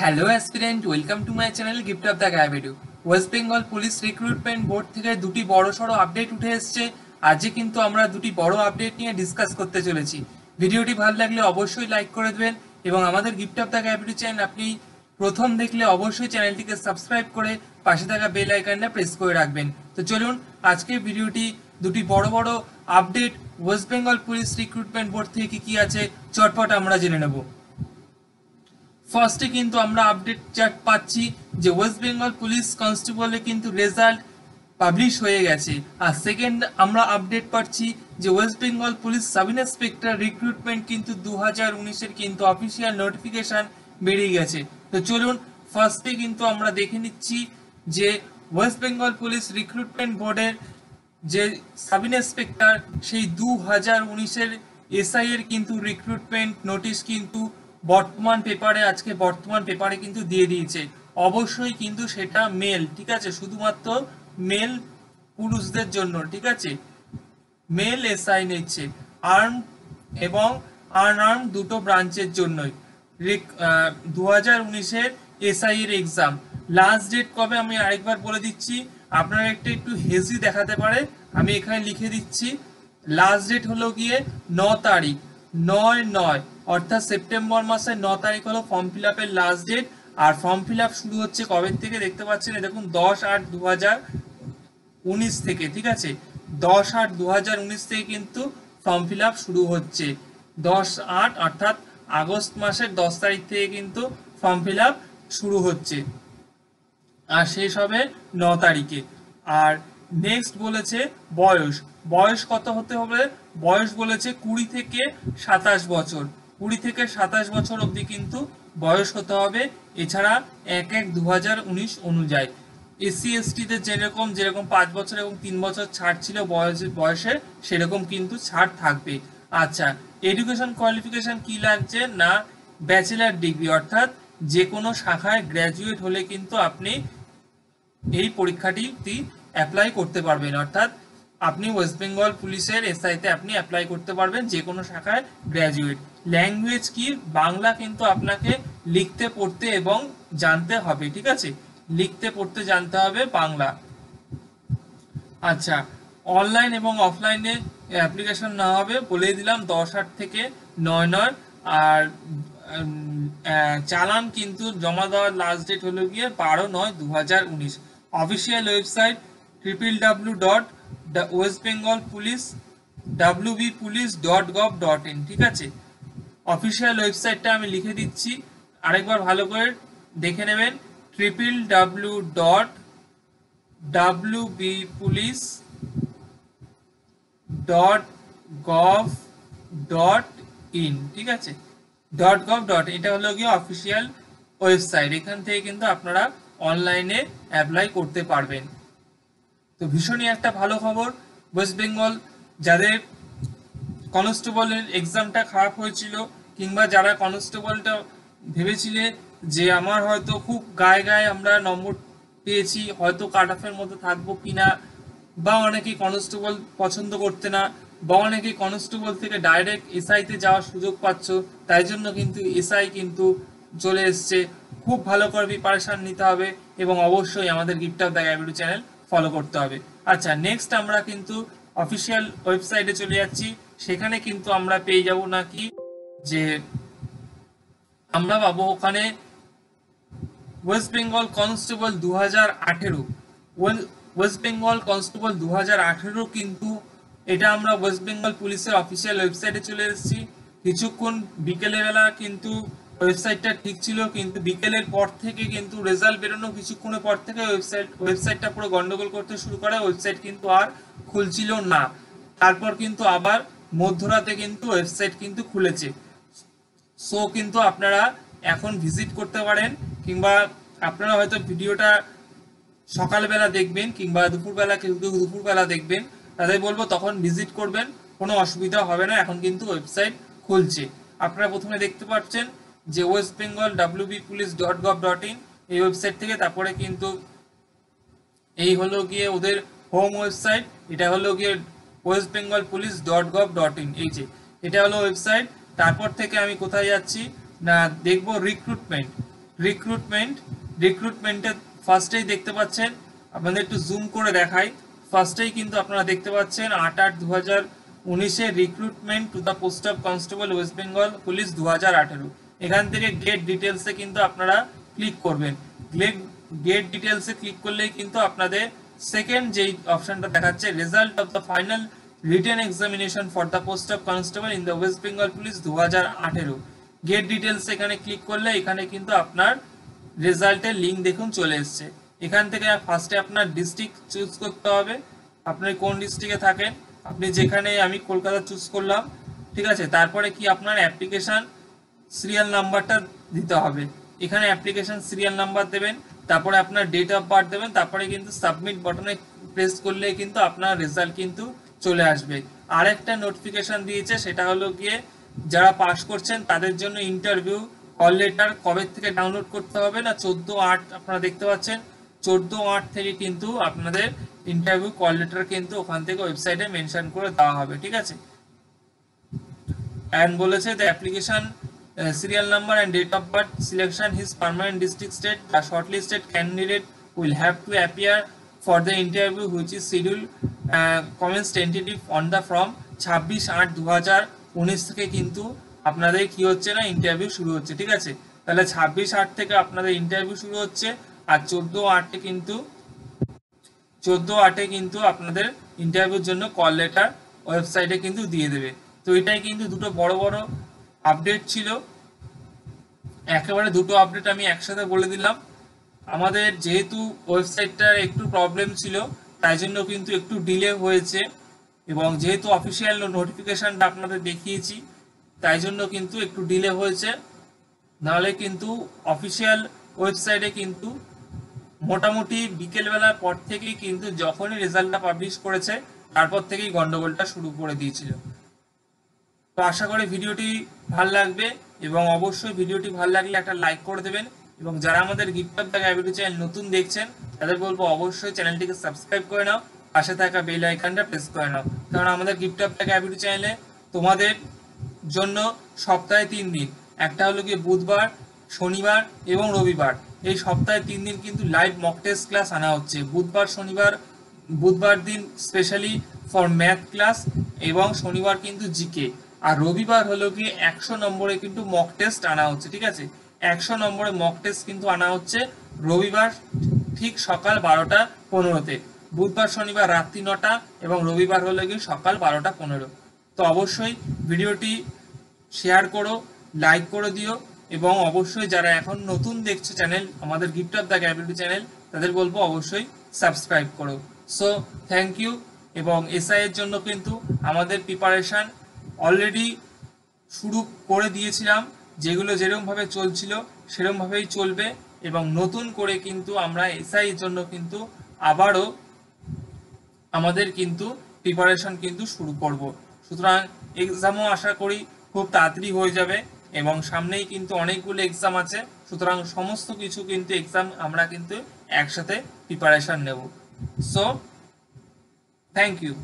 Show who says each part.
Speaker 1: Hello aspirant welcome to my channel gift of the গাইবেডু West Bengal police recruitment board থেকে দুটি বড় সড়ো update উঠে এসছে। আজকে কিন্তু আমরা দুটি বড় আপডেট নিয়ে ডিসকাস করতে চলেছি। ভিডিওটি ভালো লাগলে অবশ্যই লাইক করে দেবেন এবং আমাদের গিফট অফ দ্য গাইবেডু চ্যানেল আপনি প্রথম দেখলে অবশ্যই চ্যানেলটিকে সাবস্ক্রাইব করে পাশে থাকা বেল আইকনটা প্রেস করে রাখবেন। তো চলুন, আজকের ভিডিওটি দুটি বড় বড় update West Bengal police recruitment board থেকে কি আছে, চটপট আমরা জেনে নেব। ফার্স্টে কিন্তু আমরা আপডেট চার্ট পাচ্ছি যে ওয়েস্ট বেঙ্গল পুলিশ কনস্টেবলে কিন্তু রেজাল্ট পাবলিশ হয়ে গেছে। আর সেকেন্ড আমরা আপডেট পাচ্ছি যে West Bengal police sub inspector recruitment কিন্তু দু হাজার উনিশের কিন্তু অফিসিয়াল নোটিফিকেশন বেরিয়ে গেছে। তো চলুন ফার্স্টে কিন্তু আমরা দেখে নিচ্ছি যে ওয়েস্ট বেঙ্গল পুলিশ রিক্রুটমেন্ট বোর্ডের যে সাব ইন্সপেক্টর সেই দু হাজার উনিশের এসআই এর কিন্তু রিক্রুটমেন্ট নোটিশ কিন্তু বর্তমান পেপারে আজকে বর্তমান পেপারে কিন্তু দিয়ে দিয়েছে। অবশ্যই কিন্তু সেটা মেল ঠিক আছে? শুধুমাত্র মেল পুরুষদের জন্য, ঠিক আছে? মেল এসআই নিচ্ছে আর্ম এবং আর্ন আনআর্ম দুটো ব্রাঞ্চের জন্যই। দু হাজার উনিশের এসআই এর এক্সাম লাস্ট ডেট কবে? আমি আরেকবার বলে দিচ্ছি। আপনারা একটা একটু হেজি দেখাতে পারে। আমি এখানে লিখে দিচ্ছি। লাস্ট ডেট হলো গিয়ে ন তারিখ। নয় নয়। অর্থাৎ সেপ্টেম্বর মাসের ন তারিখ হলো ফর্ম ফিল আপের লাস্ট ডেট আর ফর্ম ফিল আপ শুরু হচ্ছে কবে থেকে দেখতে পাচ্ছেন? দেখুন, দশ আট দু হাজার উনিশ থেকে, ঠিক আছে? দশ আট দু হাজার উনিশ থেকে কিন্তু ফর্ম ফিল আপ শুরু হচ্ছে। দশ আট, অর্থাৎ আগস্ট মাসের দশ তারিখ থেকে কিন্তু ফর্ম ফিল আপ শুরু হচ্ছে। আর শেষ হবে ন তারিখে। আর নেক্সট বলেছে বয়স। বয়স কত হতে হবে? বয়স বলেছে কুড়ি থেকে সাতাশ বছর। কুড়ি থেকে সাতাশ বছর অবধি কিন্তু বয়স হতে হবে। এছাড়া এক এক দু অনুযায়ী। এসসি, এসটিদের যেরকম যেরকম পাঁচ বছর এবং তিন বছর ছাড় ছিল বয়স, বয়সে, সেরকম কিন্তু ছাড় থাকবে। আচ্ছা এডুকেশন কোয়ালিফিকেশন কি লাগছে? না ব্যাচেলার ডিগ্রি অর্থাৎ যে কোনো শাখায় গ্র্যাজুয়েট হলে কিন্তু আপনি এই পরীক্ষাটি অ্যাপ্লাই করতে পারবেন। অর্থাৎ আপনি ওয়েস্ট বেঙ্গল পুলিশের এসআইতে আপনি অ্যাপ্লাই করতে পারবেন যে কোনো শাখায় গ্র্যাজুয়েট ল্যাঙ্গুয়েজ কি? বাংলা কিন্তু আপনাকে লিখতে, পড়তে এবং জানতে হবে, ঠিক আছে? লিখতে, পড়তে জানতে হবে বাংলা। আচ্ছা অনলাইন এবং অফলাইনে অ্যাপ্লিকেশন না হবে। বলে দিলাম দশ আট থেকে নয় নয়। আর চালান কিন্তু জমা দেওয়ার লাস্ট ডেট হলো গিয়ে বারো নয় দু হাজার উনিশ। Official website triple W dot West Bengal police W B police dot gov dot in ঠিক আছে? অফিসিয়াল ওয়েবসাইটটা আমি লিখে দিচ্ছি। আরেকবার ভালো করে দেখে নেবেন। Triple W dot W B police dot gov dot in ঠিক আছে? ডট গভ ডট এটা হলো গিয়ে অফিসিয়াল ওয়েবসাইট এখান থেকে কিন্তু আপনারা অনলাইনে অ্যাপ্লাই করতে পারবেন। তো ভীষণই একটা ভালো খবর। ওয়েস্ট বেঙ্গল যাদের কনস্টেবলের এক্সামটা খারাপ হয়েছিল, কিংবা যারা কনস্টেবলটা ভেবেছিলে যে আমার হয়তো খুব গায়ে গায়ে আমরা নম্বর পেয়েছি, হয়তো কাট অফের মধ্যে থাকব কিনা, বা অনেকেই কনস্টেবল পছন্দ করতে না, বা অনেকেই কনস্টেবল থেকে ডাইরেক্ট এসআইতে যাওয়ার সুযোগ পাচ্ছ, তাই জন্য কিন্তু এসআই কিন্তু চলে এসছে। খুব ভালো করে প্রিপারেশন নিতে হবে এবং অবশ্যই আমাদের গিফট অফ দ্য গাইবিডু চ্যানেল ফলো করতে হবে। আচ্ছা নেক্সট আমরা কিন্তু অফিসিয়াল ওয়েবসাইটে চলে যাচ্ছি। সেখানে কিন্তু আমরা পেয়ে যাব নাকি যে আমরা পাবো ওখানে ওয়েস্ট বেঙ্গল কনস্টেবল দু হাজার আঠেরো। ওয়েস্ট বেঙ্গল কনস্টেবল দু হাজার আঠেরো কিন্তু এটা আমরা ওয়েস্ট বেঙ্গল পুলিশের অফিসিয়াল ওয়েবসাইটে চলে এসেছি। কিছুক্ষণ বিকেলবেলা কিন্তু ওয়েবসাইটটা ঠিক ছিল, কিন্তু বিকেলের পর থেকে কিন্তু রেজাল্ট বেরোনো কিছুক্ষণের পর থেকে ওয়েবসাইট ওয়েবসাইটটা পুরো গন্ডগোল করতে শুরু করে ওয়েবসাইট কিন্তু আর খুলছিল না। তারপর কিন্তু আবার মধ্যরাতে কিন্তু ওয়েবসাইট কিন্তু খুলেছে। সো কিন্তু আপনারা এখন ভিজিট করতে পারেন, কিংবা আপনারা হয়তো ভিডিওটা সকালবেলা দেখবেন, কিংবা দুপুরবেলা, কিন্তু দুপুরবেলা দেখবেন, তাদের বলব তখন ভিজিট করবেন, কোনো অসুবিধা হবে না, এখন কিন্তু ওয়েবসাইট খুলছে। আপনারা প্রথমে দেখতে পাচ্ছেন যে West Bengal W B police dot gov dot in এই ওয়েবসাইট থেকে। তারপরে কিন্তু এই হলো গিয়ে ওদের হোম ওয়েবসাইট এটা হলো গিয়ে West Bengal police dot gov dot in এই যে। এটা হলো ওয়েবসাইট তারপর থেকে আমি কোথায় যাচ্ছি? না, দেখব রিক্রুটমেন্ট রিক্রুটমেন্ট রিক্রুটমেন্টের ফার্স্টেই দেখতে পাচ্ছেন, আপনাদের একটু জুম করে দেখাই। ফার্স্টেই কিন্তু আপনারা দেখতে পাচ্ছেন, আট আট দু হাজার উনিশে recruitment to the post of constable West Bengal police দু হাজার আঠেরো। এখান থেকে গেট ডিটেলসে কিন্তু আপনারা ক্লিক করবেন। গেট ডিটেলসে ক্লিক করলেই কিন্তু আপনাদের সেকেন্ড যেই অপশনটা দেখাচ্ছে result of the final written examination for the post of constable in the West Bengal police দু হাজার আঠেরো। গেট ডিটেলস এখানে ক্লিক করলে এখানে কিন্তু আপনার রেজাল্টের লিঙ্ক দেখুন চলে এসছে। এখান থেকে ফার্স্টে আপনার ডিস্ট্রিক্ট চুজ করতে হবে। আপনি কোন ডিস্ট্রিক্টে থাকেন, আপনি যেখানে আমি কলকাতা চুজ করলাম, ঠিক আছে? তারপরে কি আপনার অ্যাপ্লিকেশন সিরিয়াল নাম্বারটা দিতে হবে। এখানে অ্যাপ্লিকেশন সিরিয়াল নাম্বার দেবেন তারপরে আপনার ডেট অফ বার্থ দেবেন তারপরে কিন্তু সাবমিট বাটনে প্রেস করলে কিন্তু আপনার রেজাল্ট কিন্তু চলে আসবে। আরেকটা নোটিফিকেশন দিয়েছে সেটা হলো গিয়ে যারা পাস করছেন তাদের জন্য ইন্টারভিউ কল লেটার কবে থেকে ডাউনলোড করতে হবে না চোদ্দ আট আপনারা দেখতে পাচ্ছেন। চোদ্দ আট থেকে কিন্তু আপনাদের ইন্টারভিউ কল লেটার কিন্তু ওখান থেকে ওয়েবসাইটে মেনশন করে দেওয়া হবে ঠিক আছে? And বলেছে application uh, serial number and date of birth selection his permanent district state the shortlisted candidate will have to appear for the interview which is scheduled uh, commence tentative on the from ছাব্বিশ আট দু হাজার উনিশ থেকে কিন্তু আপনাদের কি হচ্ছে না ইন্টারভিউ শুরু হচ্ছে ঠিক আছে তাহলে ছাব্বিশ আট থেকে আপনাদের ইন্টারভিউ শুরু হচ্ছে আর চোদ্দ আটে কিন্তু চোদ্দ আটে কিন্তু আপনাদের ইন্টারভিউর জন্য কল লেটার ওয়েবসাইটে কিন্তু দিয়ে দেবে তো এটাই কিন্তু দুটো বড় বড় আপডেট ছিল। একেবারে দুটো আপডেট আমি একসাথে বলে দিলাম। আমাদের যেহেতু ওয়েবসাইটটার একটু প্রবলেম ছিল, তাই জন্য কিন্তু একটু ডিলে হয়েছে এবং যেহেতু অফিসিয়াল নোটিফিকেশনটা আপনাদের দেখিয়েছি, তাই জন্য কিন্তু একটু ডিলে হয়েছে। নাহলে কিন্তু অফিসিয়াল ওয়েবসাইটে কিন্তু মোটামুটি বিকেলবেলার পর থেকেই কিন্তু যখনই রেজাল্টটা পাবলিশ করেছে, তারপর থেকেই গন্ডগোলটা শুরু করে দিয়েছিল। তো আশা করি ভিডিওটি ভালো লাগবে এবং অবশ্যই ভিডিওটি ভালো লাগলে একটা লাইক করে দেবেন এবং যারা আমাদের গিফট অফ দ্য গ্যাভিটি চ্যানেল নতুন দেখছেন, তাদের বলব অবশ্যই চ্যানেলটিকে সাবস্ক্রাইব করে নাও, পাশে থাকা বেল আইকনটা প্রেস করে নাও। কারণ আমাদের গিফট অফ দ্য চ্যানেলে তোমাদের জন্য সপ্তাহে তিন দিন, একটা হলো গিয়ে বুধবার, শনিবার এবং রবিবার। এই সপ্তাহে তিন দিন কিন্তু লাইভ মক টেস্ট ক্লাস আনা হচ্ছে। বুধবার, শনিবার, বুধবার দিন স্পেশালি ফর ম্যাথ ক্লাস এবং শনিবার কিন্তু জিকে আর রবিবার হলো গিয়ে একশো নম্বরে কিন্তু মক টেস্ট আনা হচ্ছে, ঠিক আছে? একশো নম্বরে মক টেস্ট কিন্তু আনা হচ্ছে রবিবার ঠিক সকাল বারোটা পনেরোতে। বুধবার, শনিবার রাত্রি নটা এবং রবিবার হলো গিয়ে সকাল বারোটা পনেরো। তো অবশ্যই ভিডিওটি শেয়ার করো, লাইক করে দিও এবং অবশ্যই যারা এখন নতুন দেখছে চ্যানেল, আমাদের gift of the capital channel, তাদের বলব অবশ্যই সাবস্ক্রাইব করো। সো থ্যাংক ইউ এবং এসআই এর জন্য কিন্তু আমাদের প্রিপারেশন অলরেডি শুরু করে দিয়েছিলাম, যেগুলো যেরকমভাবে চলছিল সেরকমভাবেই চলবে এবং নতুন করে কিন্তু আমরা এসআই এর জন্য কিন্তু আবারও আমাদের কিন্তু প্রিপারেশন কিন্তু শুরু করব। সুতরাং এক্সামও আশা করি খুব তাড়াতাড়ি হয়ে যাবে এবং সামনেই কিন্তু অনেকগুলো এক্সাম আছে। সুতরাং সমস্ত কিছু কিন্তু এক্সাম আমরা কিন্তু একসাথে প্রিপারেশন নেব। So thank you